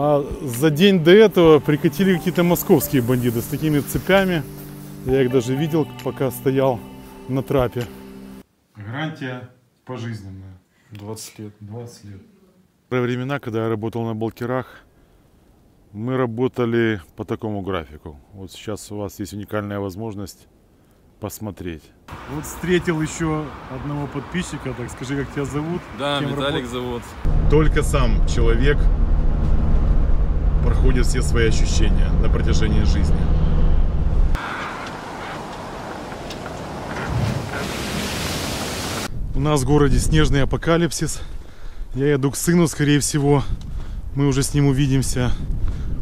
А за день до этого прикатили какие-то московские бандиты с такими цепями. Я их даже видел, пока стоял на трапе. Гарантия пожизненная. 20 лет. 20 лет. Во времена, когда я работал на Балкерах, мы работали по такому графику. Вот сейчас у вас есть уникальная возможность посмотреть. Вот встретил еще одного подписчика, так скажи, как тебя зовут? Да, Кем Виталик работ- зовут. Только сам человек проходит все свои ощущения на протяжении жизни. У нас в городе снежный апокалипсис. Я еду к сыну, скорее всего. Мы уже с ним увидимся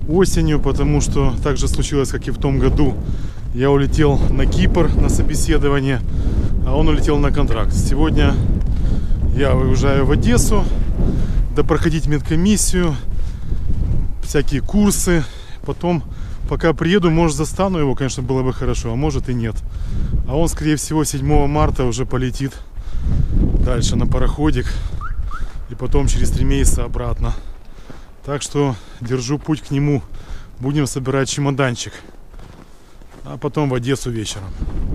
осенью, потому что так же случилось, как и в том году. Я улетел на Кипр на собеседование, а он улетел на контракт. Сегодня я уезжаю в Одессу, да проходить медкомиссию, всякие курсы. Потом, пока приеду, может застану его, конечно, было бы хорошо, а может и нет. А он, скорее всего, 7 марта уже полетит дальше на пароходик. И потом через три месяца обратно. Так что держу путь к нему. Будем собирать чемоданчик. А потом в Одессу вечером.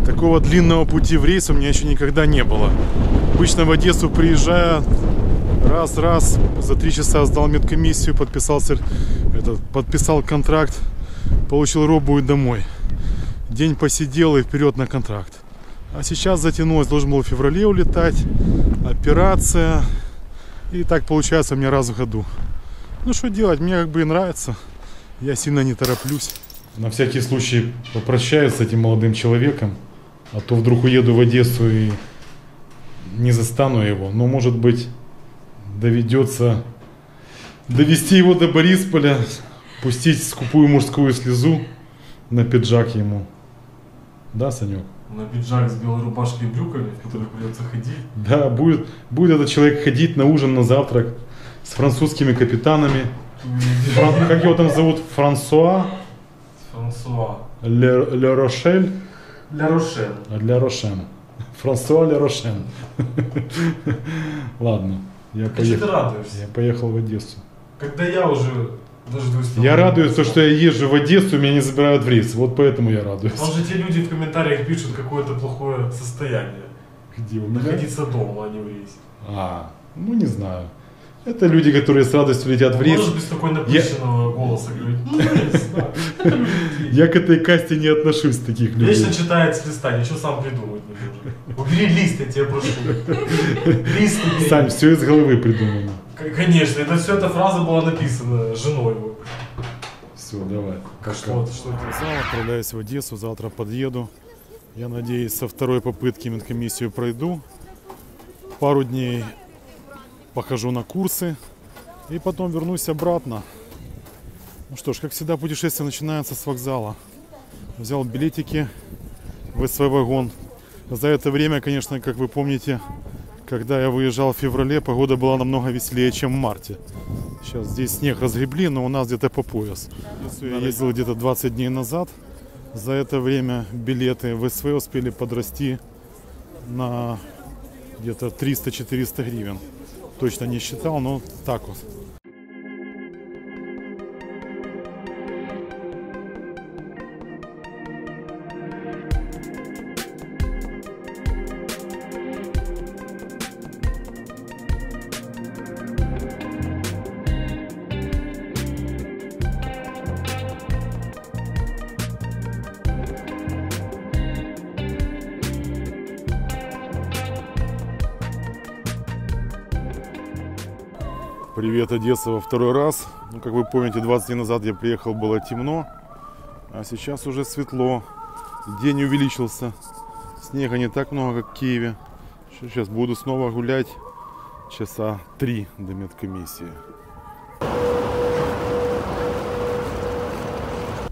Такого длинного пути в рейс у меня еще никогда не было. Обычно в Одессу приезжая раз-раз за три часа сдал медкомиссию, подписался, этот, подписал контракт, получил робу и домой. День посидел и вперед на контракт. А сейчас затянулось, должен был в феврале улетать, операция. И так получается у меня раз в году. Ну что делать, мне как бы и нравится. Я сильно не тороплюсь. На всякий случай попрощаюсь с этим молодым человеком. А то вдруг уеду в Одессу и не застану его. Но может быть доведется довести его до Борисполя, пустить скупую мужскую слезу на пиджак ему. Да, Санек? На пиджак с белой рубашкой и брюками, в которых придется ходить. Да, будет, будет этот человек ходить на ужин, на завтрак с французскими капитанами. Фран- как его там зовут? Франсуа Франсуа. Ле, Ле Рошель? Ля Рошен. Ля Рошен. Франсуа Ле Рошен. Ладно, я же ты поехал, радуешься? я поехал в Одессу. Когда я уже дождусь Я радуюсь, то, что я езжу в Одессу, меня не забирают в рейс. Вот поэтому я радуюсь. Там же те люди в комментариях пишут какое-то плохое состояние. Где у меня? Находиться дома, а не в рейсе. А, ну не знаю. Это люди, которые с радостью летят в рейс. Можешь без такой напыщенного голоса говорить? Ну. Я к этой касте не отношусь, таких людей. Вечно читает с листа, ничего сам придумать не может. Убери лист, я тебя прошу. Лист. Сань, все из головы придумано. Конечно, это все эта фраза была написана женой его. Все, давай. Что, что это? Завтра отправляюсь в Одессу, завтра подъеду. Я надеюсь, со второй попытки медкомиссию пройду. Пару дней похожу на курсы и потом вернусь обратно. Ну что ж, как всегда, путешествие начинается с вокзала. Взял билетики в свой вагон. За это время, конечно, как вы помните, когда я выезжал в феврале, погода была намного веселее, чем в марте. Сейчас здесь снег разгребли, но у нас где-то по пояс. Я ездил где-то 20 дней назад. За это время билеты в СВ успели подрасти на где-то 300-400 гривен. Точно не считал, но так вот. Привет, Одесса, во второй раз. Ну, как вы помните, 20 дней назад я приехал, было темно, а сейчас уже светло. День увеличился. Снега не так много, как в Киеве. Сейчас буду снова гулять часа три до медкомиссии.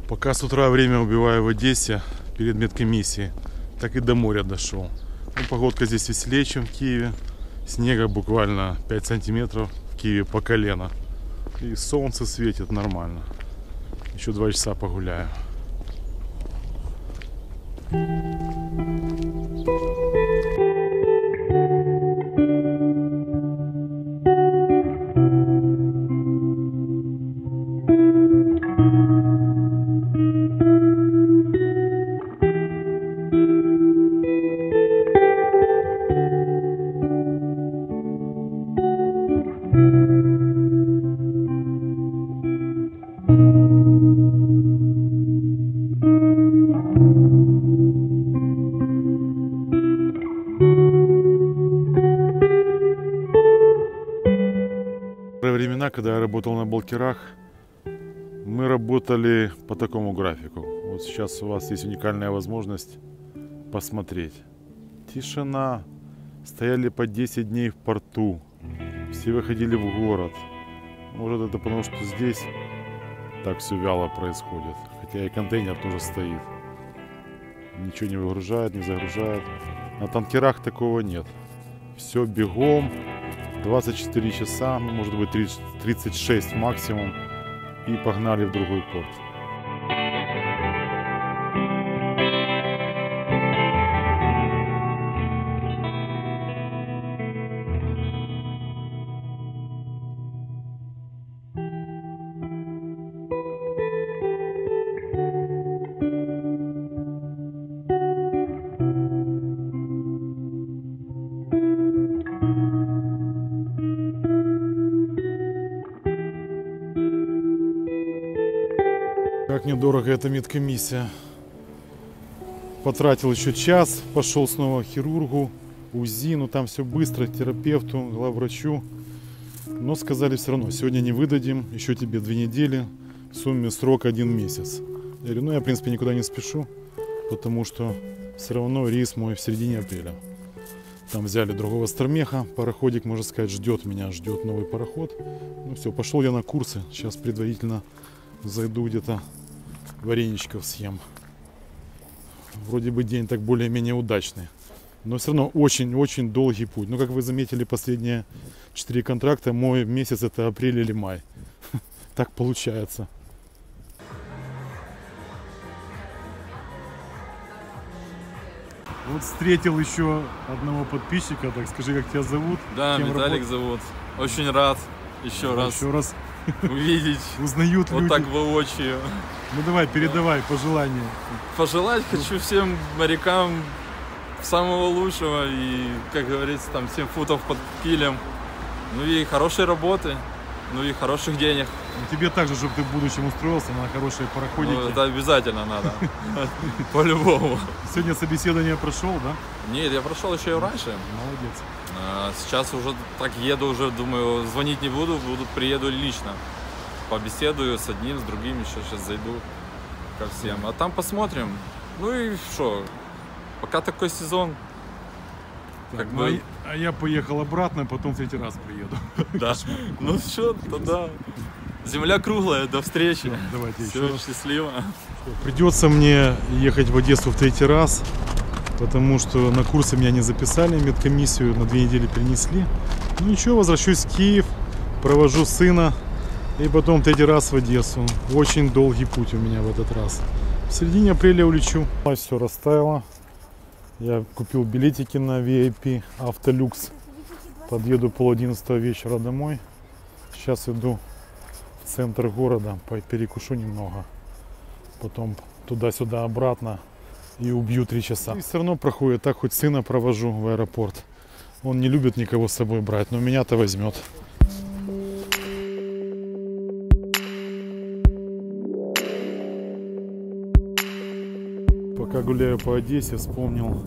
Пока с утра время убиваю в Одессе перед медкомиссией, так и до моря дошел. Ну, погодка здесь веселее, чем в Киеве. Снега буквально 5 сантиметров Киеве по колено. И солнце светит нормально. Еще два часа погуляю. Времена, когда я работал на Балкерах, мы работали по такому графику. Вот сейчас у вас есть уникальная возможность посмотреть. Тишина. Стояли по 10 дней в порту. Все выходили в город. Может это потому, что здесь так все вяло происходит. Хотя и контейнер тоже стоит. Ничего не выгружает, не загружает. На танкерах такого нет. Все бегом. 24 часа, ну, может быть 30, 36 максимум. И погнали в другой порт. Как недорого эта медкомиссия. Потратил еще час, пошел снова к хирургу, УЗИ, ну там все быстро, терапевту, главврачу. Но сказали все равно, сегодня не выдадим, еще тебе две недели, в сумме срок один месяц. Я говорю, ну я в принципе никуда не спешу, потому что все равно рейс мой в середине апреля. Там взяли другого стармеха, пароходик, можно сказать, ждет меня, ждет новый пароход. Ну все, пошел я на курсы, сейчас предварительно зайду где-то вареничков съем. Вроде бы день так более-менее удачный. Но все равно очень-очень долгий путь. Ну, как вы заметили, последние четыре контракта, мой месяц это апрель или май. Так получается. Вот встретил еще одного подписчика, так скажи, как тебя зовут? Да, Кем Виталик работ- зовут. Очень рад еще раз Еще раз увидеть узнают вот люди. так воочию. Ну давай, передавай пожелания. Пожелать хочу всем морякам самого лучшего и, как говорится, там 7 футов под килем. Ну и хорошей работы, ну и хороших денег. Ну, Тебе также, чтобы ты в будущем устроился на хорошие пароходики. Ну, это обязательно надо. По-любому. Сегодня собеседование прошел, да? Нет, я прошел еще и раньше. Молодец. А Сейчас уже так еду, уже думаю, звонить не буду, буду приеду лично. Побеседую с одним, с другим, еще сейчас зайду ко всем. А там посмотрим. Ну и что, пока такой сезон, Так, Как ну, бы- а я- а я поехал обратно, потом в третий раз приеду. да. Ну что, тогда земля круглая, до встречи. Давайте еще Все, раз. счастливо. Придется мне ехать в Одессу в третий раз, потому что на курсы меня не записали, медкомиссию на две недели перенесли. Ну ничего, возвращусь в Киев, провожу сына и потом третий раз в Одессу. Очень долгий путь у меня в этот раз. В середине апреля улечу. Все растаяло. Я купил билетики на VIP Автолюкс. Подъеду пол одиннадцатого вечера домой. Сейчас иду в центр города, перекушу немного потом туда-сюда обратно и убью три часа. И все равно проходит, так хоть сына провожу в аэропорт. Он не любит никого с собой брать, но меня-то возьмет. Пока гуляю по Одессе, вспомнил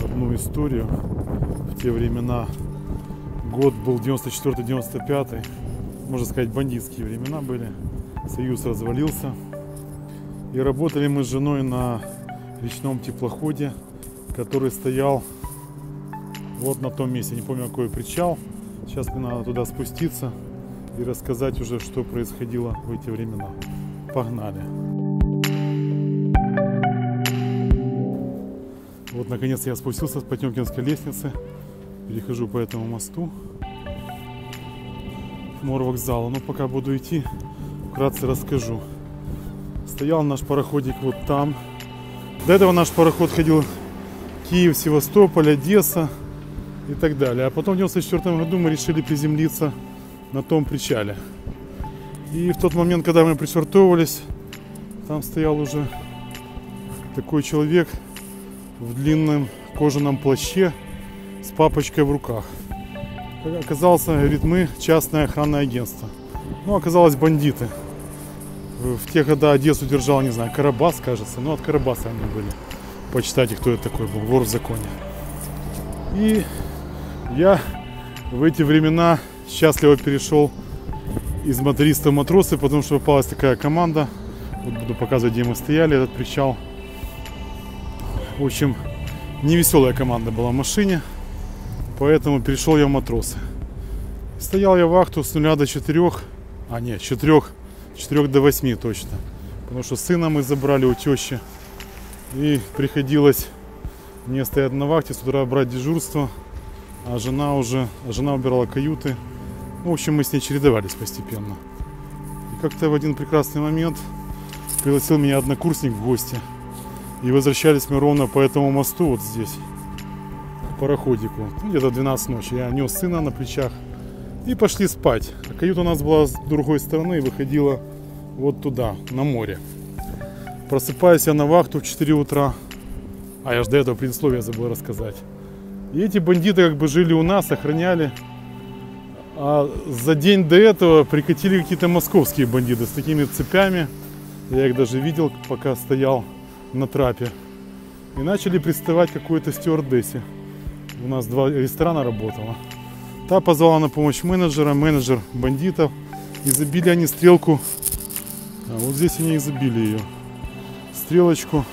одну историю. В те времена год был 94-95, можно сказать, бандитские времена были. Союз развалился. И работали мы с женой на речном теплоходе, который стоял вот на том месте. Не помню, какой причал. Сейчас мне надо туда спуститься и рассказать уже, что происходило в эти времена. Погнали. Вот, наконец, я спустился с Потемкинской лестницы. Перехожу по этому мосту к морвокзалу. Но пока буду идти, вкратце расскажу. Стоял наш пароходик вот там. До этого наш пароход ходил Киев, Севастополь, Одесса и так далее. А потом в 94 году мы решили приземлиться на том причале. И в тот момент, когда мы пришвартовывались, там стоял уже такой человек в длинном кожаном плаще с папочкой в руках. Оказался, говорит, мы частное охранное агентство. Ну, оказалось, бандиты. В те года Одессу держал, не знаю, Карабас, кажется. Ну, от Карабаса они были. Почитайте, кто это такой был, вор в законе. И я в эти времена счастливо перешел из мотористов матросы, потому что попалась такая команда. Вот буду показывать, где мы стояли, этот причал. В общем, невеселая команда была в машине, поэтому перешел я в матросы. Стоял я вахту с 0 до 4, а нет, с 4, 4 до 8 точно. Потому что сына мы забрали у тещи. И приходилось мне стоять на вахте, с утра брать дежурство. А жена уже, а жена убирала каюты. Ну, в общем, мы с ней чередовались постепенно. И как-то в один прекрасный момент пригласил меня однокурсник в гости. И возвращались мы ровно по этому мосту вот здесь, пароходику. Ну, где-то 12 ночи. Я нес сына на плечах. И пошли спать. А каюта у нас была с другой стороны и выходила вот туда, на море. Просыпаюсь я на вахту в 4 утра. А я же до этого предисловия забыл рассказать. И эти бандиты как бы жили у нас, охраняли. А за день до этого прикатили какие-то московские бандиты с такими цепями. Я их даже видел, пока стоял на трапе. И начали приставать какой-то стюардессе. У нас два ресторана работало. Та позвала на помощь менеджера, менеджер бандитов. И забили они стрелку. А вот здесь они и забили ее. Стрелочку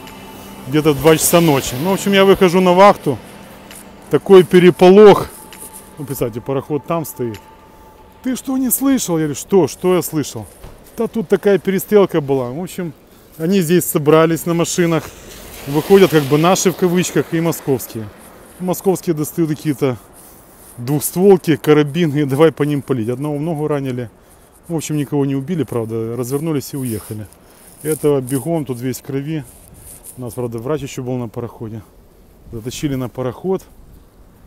где-то в 2 часа ночи. Ну, в общем, я выхожу на вахту. Такой переполох. Ну, представьте, пароход там стоит. Ты что не слышал? Я говорю, что? Что я слышал? Да тут такая перестрелка была. В общем, они здесь собрались на машинах. Выходят как бы наши в кавычках и московские. Московские достают какие-то двухстволки, карабины и давай по ним палить. Одного много ранили. В общем, никого не убили, правда. Развернулись и уехали. Этого бегом, тут весь в крови. У нас, правда, врач еще был на пароходе. Затащили на пароход.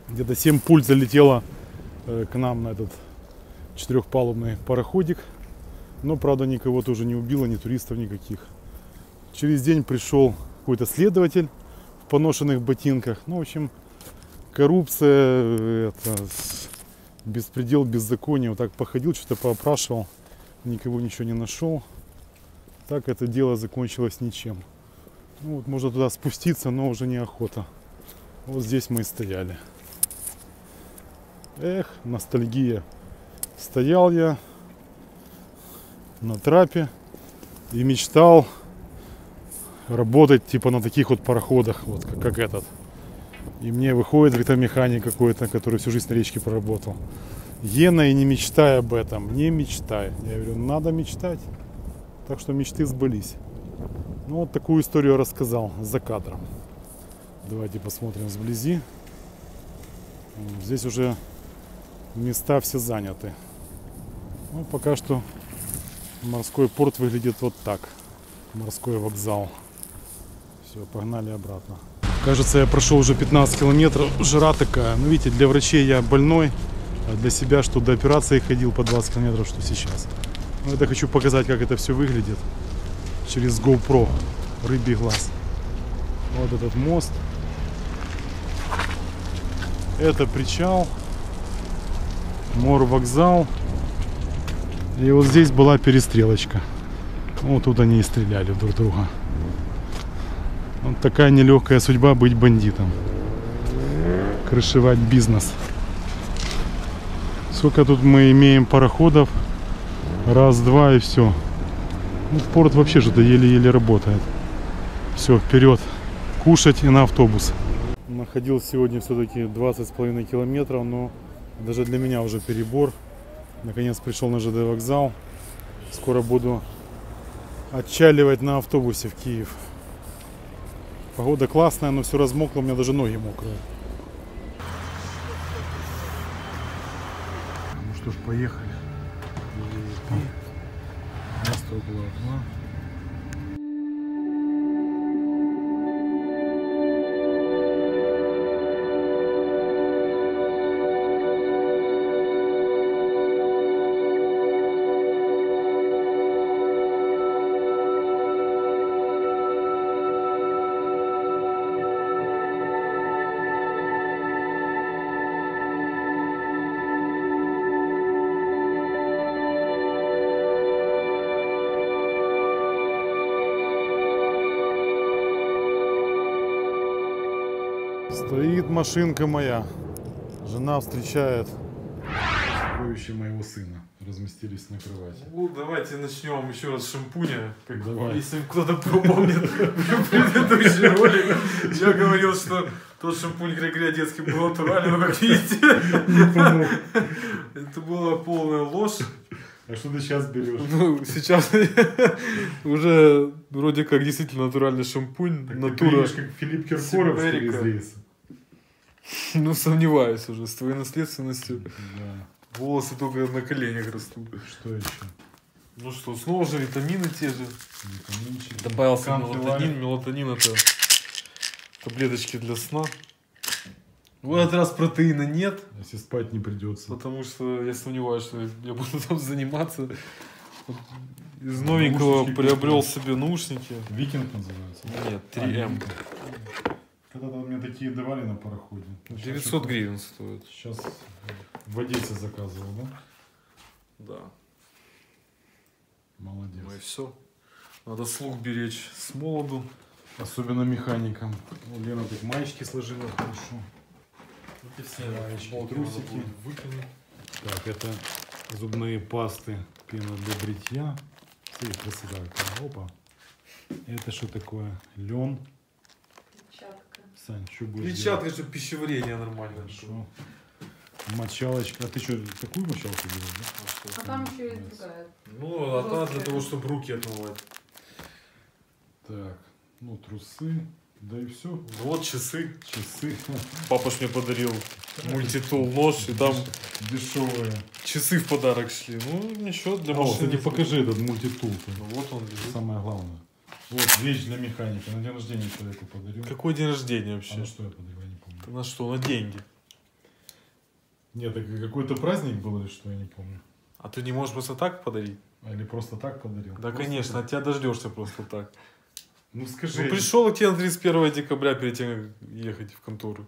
Где-то 7 пуль залетело э, к нам на этот четырехпалубный пароходик. Но, правда, никого тоже не убило, ни туристов никаких. Через день пришел какой-то следователь в поношенных ботинках. Ну, в общем, коррупция, э, это, беспредел, беззаконие. Вот так походил, что-то поопрашивал, никого ничего не нашел. Так это дело закончилось ничем. Ну, вот можно туда спуститься, но уже неохота. Вот здесь мы и стояли. Эх, ностальгия. Стоял я на трапе и мечтал работать типа на таких вот пароходах, вот как, как этот. И мне выходит электромеханик какой-то, который всю жизнь на речке проработал. Ена и не мечтай об этом, не мечтай. Я говорю, надо мечтать. Так что мечты сбылись. Ну вот такую историю рассказал за кадром. Давайте посмотрим сблизи. Здесь уже места все заняты. Ну, пока что морской порт выглядит вот так. Морской вокзал. Все, погнали обратно. Кажется, я прошел уже 15 километров. Жара такая. Ну, видите, для врачей я больной. А для себя, что до операции ходил по 20 километров, что сейчас. Ну, это хочу показать, как это все выглядит. Через GoPro. Рыбий глаз. Вот этот мост. Это причал. Мор вокзал. И вот здесь была перестрелочка. Вот тут они и стреляли друг друга. Вот такая нелегкая судьба быть бандитом. Крышевать бизнес. Сколько тут мы имеем пароходов? Раз, два и все. Ну, порт вообще что-то еле-еле работает. Все, вперед. Кушать и на автобус. Находил сегодня все-таки 20 с половиной километров, но даже для меня уже перебор. Наконец пришел на ЖД вокзал. Скоро буду отчаливать на автобусе в Киев. Погода классная, но все размокло, у меня даже ноги мокрые. Ну что ж, поехали. Место около окна. Стоит машинка моя. Жена встречает Сокровища моего сына разместились на кровати. Ну, давайте начнем еще раз с шампуня. Как, Давай. Если кто-то помнит предыдущий ролик, я говорил, что тот шампунь Григория детский был натуральный, но как видите, это была полная ложь. А что ты сейчас берешь? Ну, сейчас уже вроде как действительно натуральный шампунь, Так ты натура. бреешь, как Филипп Киркоров, из леса. Ну, сомневаюсь уже, с твоей наследственностью. Да. Волосы только на коленях растут. Что еще? Ну что, снова же витамины те же. Витаминчик. Добавился мелатонин. Мелатонин это таблеточки для сна. В этот раз протеина нет, Если спать не придется. потому что я сомневаюсь, что я буду там заниматься. Из новенького Наушники приобрел купил. себе наушники. Викинг называется? Нет, А, 3М. Викинг. Когда-то мне такие давали на пароходе. Сейчас 900 что-то- гривен стоит. Сейчас в Одессе заказывал, да? Да. Молодец. Ну и все. Надо слух беречь с молоду. Особенно механикам. Ну, Лена так маечки сложила хорошо. Маечки, Футболки трусики. надо будет выкинуть. Так, это зубные пасты, пена для бритья. Смотри, красота. Опа. Это что такое? Лен. Перчатка. Сань, что будешь Клетчатка, чтобы пищеварение нормально. Хорошо. Мочалочка. А ты что, такую мочалку берешь, да? А там еще и другая. Ну, а та для того, чтобы руки отмывать. Так, ну трусы, да и все. Вот часы. Часы Папа ж мне подарил мультитул нож, и там дешевые. часы в подарок шли. Ну, ничего, для О, машины. кстати, покажи этот мультитул. Ну, вот он лежит. Самое главное. Вот вещь для механика. На день рождения человеку подарил. Какой день рождения А вообще? на что я подарил, я не помню. Ты на что? На деньги. Нет, так какой-то праздник был или что, я не помню. А ты не можешь просто так подарить? А, Или просто так подарил? Да, Просто конечно, так. от тебя дождешься просто так. Ну скажи. Ну, пришел к тебе на 31 декабря перед тем, как ехать в контору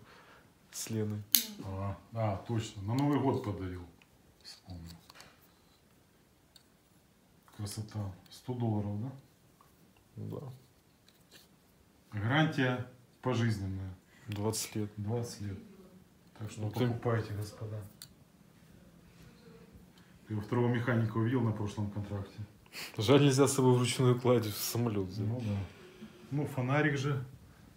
с Леной. А, а, точно. На Новый год подарил. Вспомнил. Красота. 100 долларов, да? Да. Гарантия пожизненная. 20 лет. 20 лет. Так что Ну, ты- покупайте, господа. Ты во второго механика увидел на прошлом контракте? Жаль, нельзя с собой вручную кладь в самолет взять. Ну да. Ну, фонарик же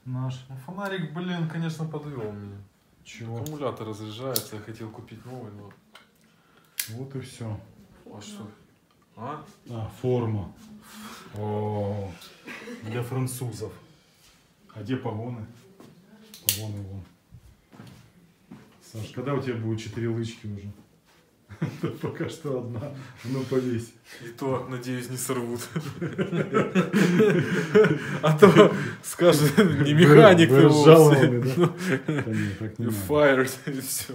наш. Ну, фонарик, блин, конечно, подвел меня. Чего? Аккумулятор разряжается, я хотел купить новый, но... Вот и все. А что? А? А, форма. О, для французов. А где погоны? Погоны вон. Саш, когда у тебя будет четыре лычки уже? Пока что одна. Ну, повесь. И то, надеюсь, не сорвут. А то скажет, не механик ты вовсе. надо. fired, и все.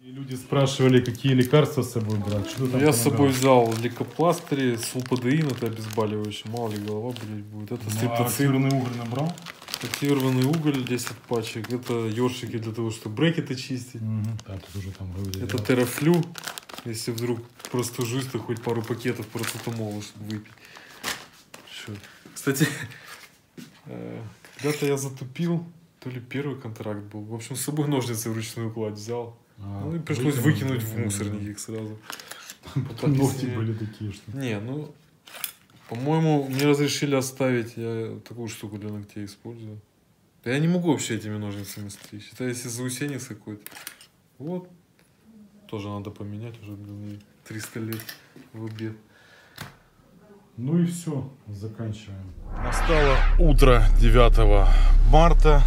Люди спрашивали, какие лекарства с собой брать. Что там Я с собой взял лейкопластыри, сулпадеин, это обезболивающее. Мало ли голова болеть будет. Это Ну, а стриптоцин, уголь набрал? Активированный уголь 10 пачек. Это ёршики для того, чтобы брекеты чистить. Да, тут уже там. Это терафлю. Если вдруг простужусь, то хоть пару пакетов парацетамола, чтобы выпить. Чё. Кстати, э, когда-то я затупил, то ли первый контракт был. В общем, с собой ножницы вручную кладь взял. А, Ну и пришлось выкинул, выкинуть в мусорник их сразу. Ногти были такие, что... Не, ну, по-моему, мне разрешили оставить, я такую штуку для ногтей использую. Я не могу вообще этими ножницами стричь. Это если заусенец какой-то. Вот. Тоже надо поменять уже, блин, ей 300 лет в обед. Ну и все, заканчиваем. Настало утро 9 марта.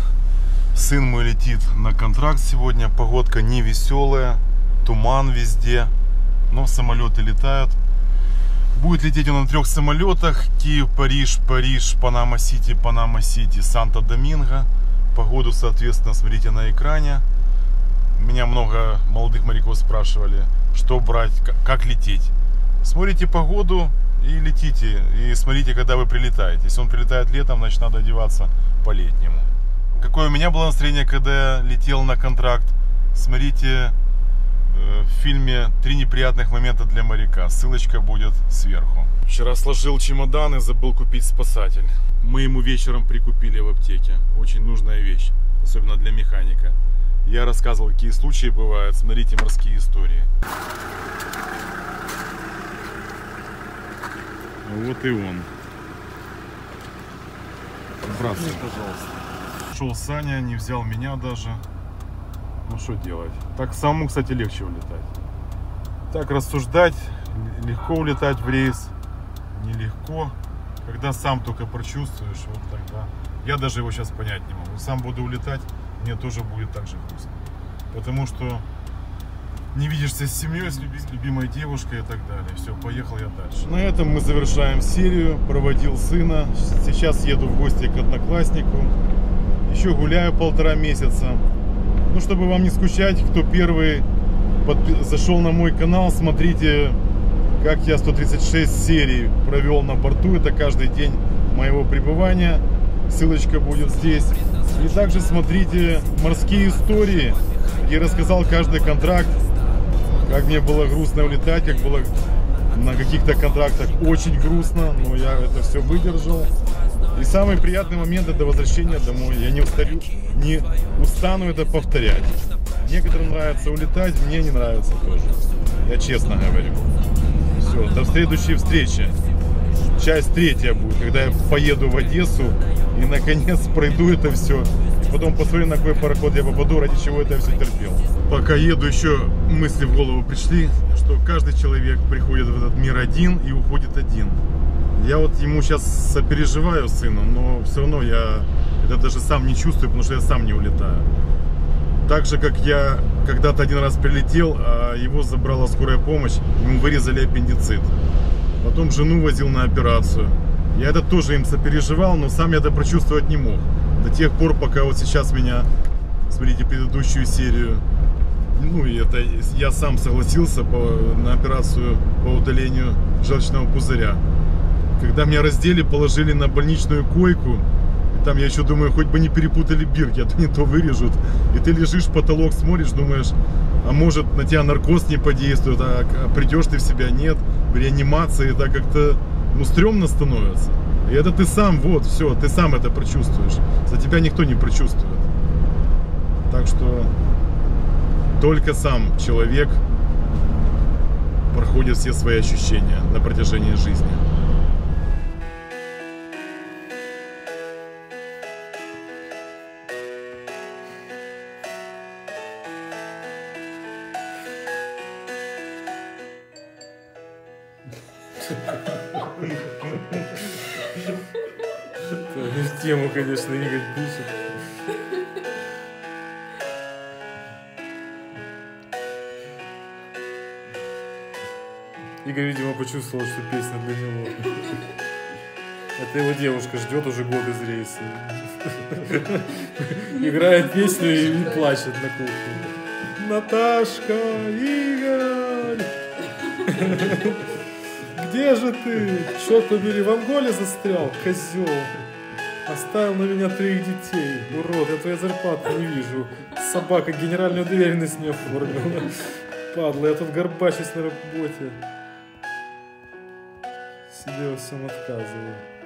Сын мой летит на контракт сегодня. Погодка не веселая, туман везде, но самолеты летают. Будет лететь он на трех самолетах. Киев, Париж, Париж, Панама-Сити, Панама-Сити, Санто-Доминго. Погоду, соответственно, смотрите на экране. Меня много молодых моряков спрашивали, что брать, как лететь. Смотрите погоду и летите. И смотрите, когда вы прилетаете. Если он прилетает летом, значит надо одеваться по-летнему. Какое у меня было настроение, когда я летел на контракт? Смотрите в фильме «Три неприятных момента для моряка». Ссылочка будет сверху. Вчера сложил чемодан и забыл купить спасатель. Мы ему вечером прикупили в аптеке. Очень нужная вещь, особенно для механика. Я рассказывал, какие случаи бывают. Смотрите морские истории. Вот и он. Здравствуй. пожалуйста. Шел Саня, не взял меня даже. Что делать? Так самому, кстати, легче улетать. Так рассуждать, легко улетать в рейс, нелегко. Когда сам только прочувствуешь, вот тогда. Я даже его сейчас понять не могу. Сам буду улетать, мне тоже будет так же грустно. Потому что не видишься с семьей, с люби- любимой девушкой и так далее. Все, поехал я дальше. На этом мы завершаем серию. Проводил сына. Сейчас еду в гости к однокласснику. Еще гуляю полтора месяца. Ну, чтобы вам не скучать, кто первый подпи- зашел на мой канал, смотрите, как я 136 серий провел на борту. Это каждый день моего пребывания. Ссылочка будет здесь. И также смотрите морские истории, я рассказал каждый контракт, как мне было грустно улетать, как было на каких-то контрактах очень грустно, но я это все выдержал. И самый приятный момент это возвращение домой. Я не устарю, не устану это повторять. Некоторым нравится улетать, мне не нравится тоже. Я честно говорю. Все, до следующей встречи. Часть третья будет, когда я поеду в Одессу и наконец пройду это все. Потом посмотрю, на какой пароход я попаду, ради чего это я все терпел. Пока еду, еще мысли в голову пришли, что каждый человек приходит в этот мир один и уходит один. Я вот ему сейчас сопереживаю сыну, но все равно я это даже сам не чувствую, потому что я сам не улетаю. Так же, как я когда-то один раз прилетел, а его забрала скорая помощь, ему вырезали аппендицит. Потом жену возил на операцию. Я это тоже им сопереживал, но сам я это прочувствовать не мог. До тех пор, пока вот сейчас меня, смотрите предыдущую серию, ну и это я сам согласился по, на операцию по удалению желчного пузыря. Когда меня раздели, положили на больничную койку, там я еще думаю, хоть бы не перепутали бирки, а то не то вырежут. И ты лежишь, потолок смотришь, думаешь, а может на тебя наркоз не подействует, а, а придешь ты в себя, нет, в реанимации, это как-то, ну, стрёмно становится. И это ты сам, вот, все, ты сам это прочувствуешь. За тебя никто не прочувствует. Так что только сам человек проходит все свои ощущения на протяжении жизни. Почувствовал, что песня для него. Это его девушка ждет уже год из рейса. Играет песню и плачет на кухне. Наташка, Игорь! Где же ты? Черт побери, в Анголе застрял, козел. Оставил на меня троих детей. Урод, я твою зарплату не вижу. Собака генеральную доверенность не оформила. Падла, я тут горбачусь на работе. Себе во всем отказываю.